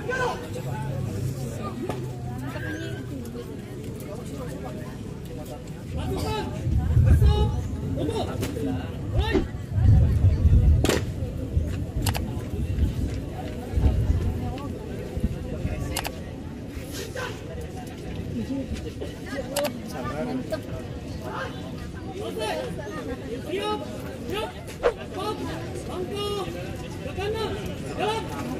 Yuk, yuk, yuk, bangku, bangku, bakanan, jalan.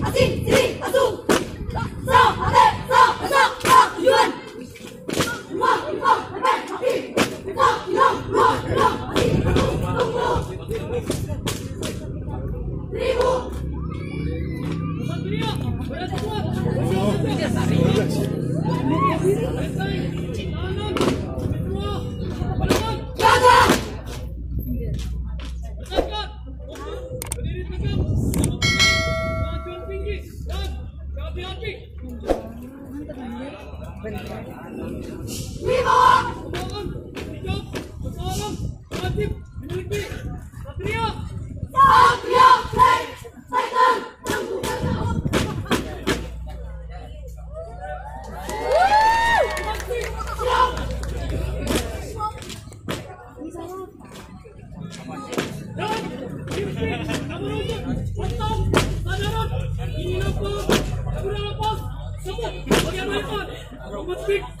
Viva! Let's